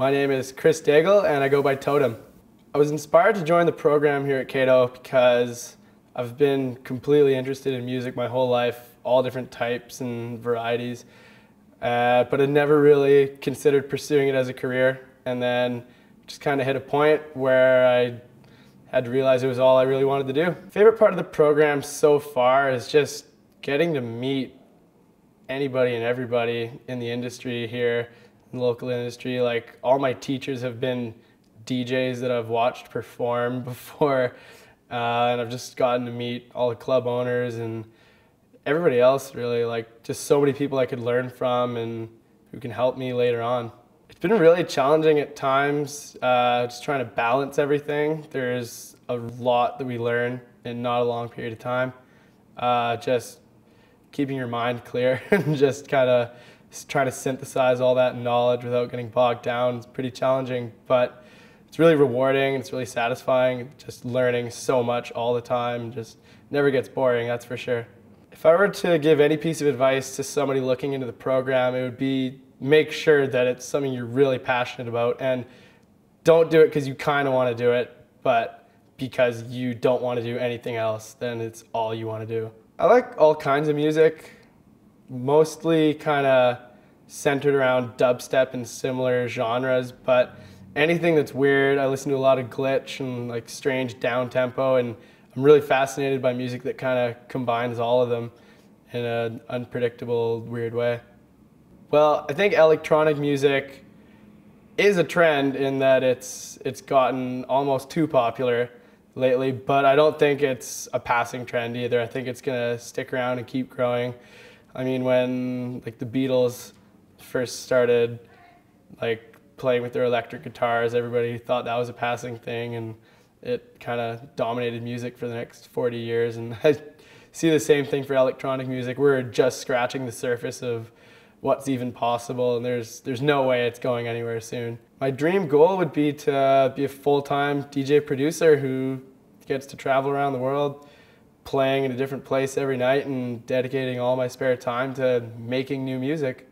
My name is Chris Daigle and I go by Totem. I was inspired to join the program here at Cato because I've been completely interested in music my whole life, all different types and varieties, uh, but I never really considered pursuing it as a career. And then just kind of hit a point where I had to realize it was all I really wanted to do. Favorite part of the program so far is just getting to meet anybody and everybody in the industry here, in the local industry. Like all my teachers have been DJs that I've watched perform before, uh, and I've just gotten to meet all the club owners and everybody else. Really, like just so many people I could learn from and who can help me later on. It's been really challenging at times, uh, just trying to balance everything. There's a lot that we learn in not a long period of time. Uh, just keeping your mind clear and just kind of trying to synthesize all that knowledge without getting bogged down is pretty challenging, but it's really rewarding. It's really satisfying. Just learning so much all the time. Just never gets boring, that's for sure. If I were to give any piece of advice to somebody looking into the program, it would be make sure that it's something you're really passionate about and don't do it because you kind of want to do it, but because you don't want to do anything else, then it's all you want to do. I like all kinds of music, mostly kind of centered around dubstep and similar genres, but anything that's weird. I listen to a lot of glitch and like strange down tempo, and I'm really fascinated by music that kind of combines all of them in an unpredictable, weird way. Well, I think electronic music is a trend in that it's it's gotten almost too popular lately, but I don't think it's a passing trend either. I think it's gonna stick around and keep growing. I mean, when like the Beatles first started like playing with their electric guitars, everybody thought that was a passing thing, and it kind of dominated music for the next 40 years. And I see the same thing for electronic music. We're just scratching the surface of what's even possible, and there's there's no way it's going anywhere soon. My dream goal would be to be a full-time DJ producer who gets to travel around the world, playing in a different place every night, and dedicating all my spare time to making new music.